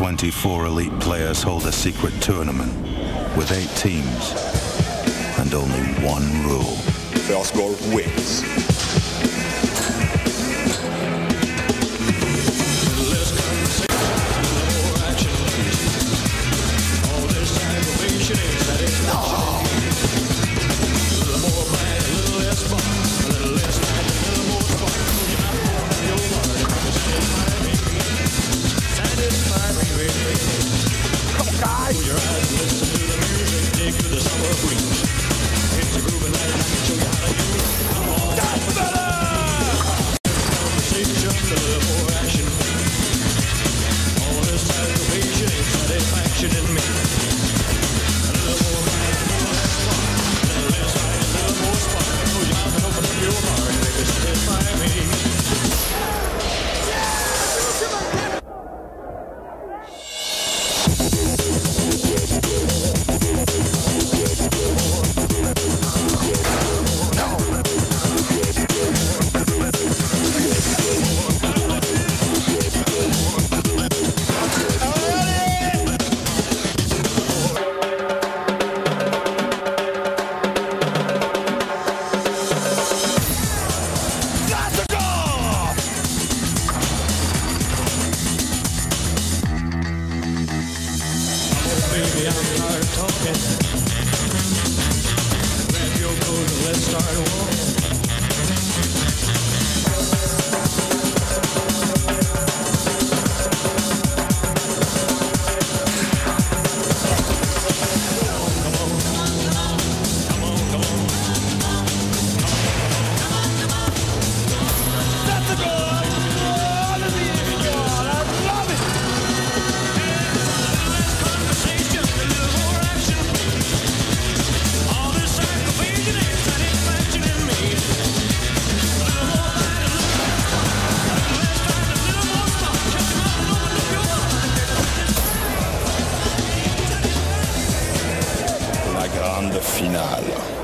24 elite players hold a secret tournament with eight teams and only one rule. First goal wins. grande finale.